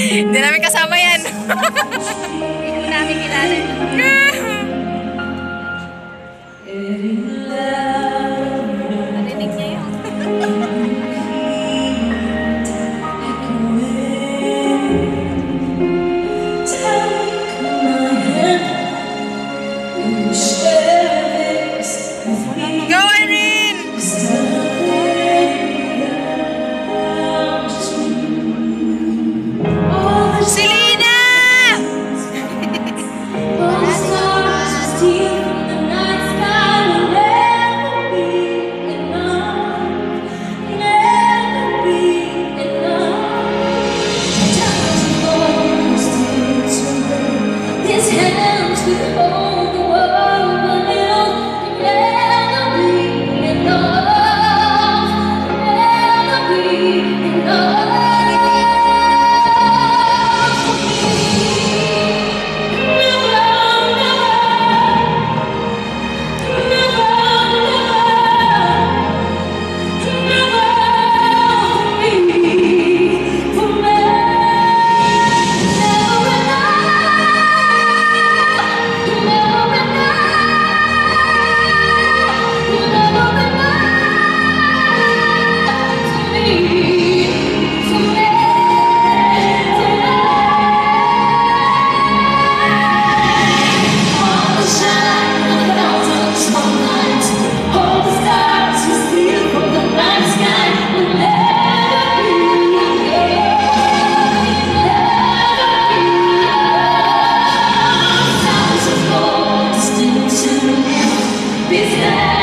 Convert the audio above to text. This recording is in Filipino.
Hindi namin kasama yan. Jesus.